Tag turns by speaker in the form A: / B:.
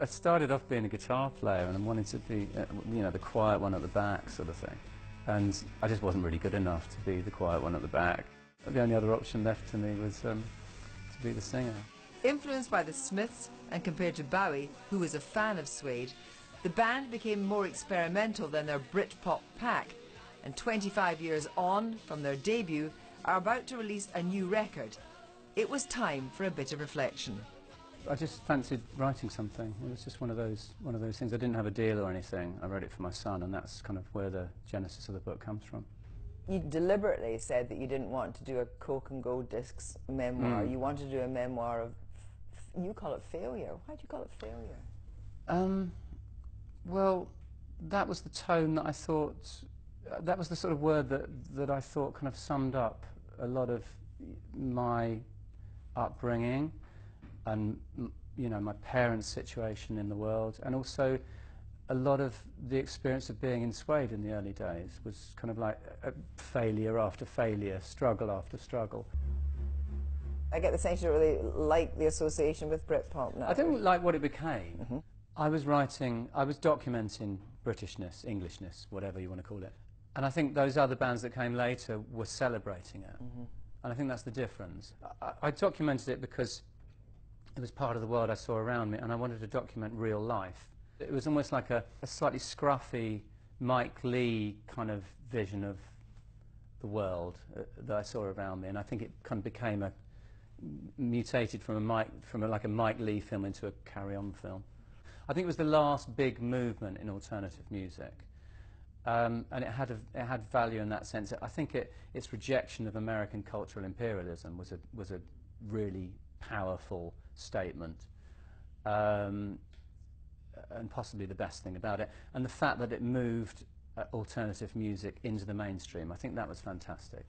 A: I started off being a guitar player and I wanted to be, uh, you know, the quiet one at the back sort of thing. And I just wasn't really good enough to be the quiet one at the back. The only other option left to me was um, to be the singer.
B: Influenced by the Smiths and compared to Bowie, who was a fan of Suede, the band became more experimental than their Britpop pack, and 25 years on from their debut, are about to release a new record. It was time for a bit of reflection.
A: I just fancied writing something. It was just one of those one of those things. I didn't have a deal or anything. I wrote it for my son, and that's kind of where the genesis of the book comes from.
C: You deliberately said that you didn't want to do a Coke and Gold Discs memoir.
A: Mm.
C: You wanted to do a memoir of, you call it failure. Why do you call it failure?
A: Um, well, that was the tone that I thought. Uh, that was the sort of word that that I thought kind of summed up a lot of my upbringing and you know my parents' situation in the world, and also a lot of the experience of being in Suede in the early days was kind of like failure after failure, struggle after struggle.
C: I get the sense you don't really like the association with Britpop now.
A: I didn't like what it became. Mm-hmm. I was writing, I was documenting Britishness, Englishness, whatever you want to call it. And I think those other bands that came later were celebrating it. Mm-hmm. And I think that's the difference. I, I documented it because it was part of the world I saw around me, and I wanted to document real life. It was almost like a, a slightly scruffy Mike Leigh kind of vision of the world uh, that I saw around me, and I think it kind of became a mutated from a Mike, from a, like a Mike Leigh film into a carry-on film. I think it was the last big movement in alternative music, um, and it had a, it had value in that sense. I think it, its rejection of American cultural imperialism was a was a really powerful statement. Um, and possibly the best thing about it. And the fact that it moved uh, alternative music into the mainstream, I think that was fantastic.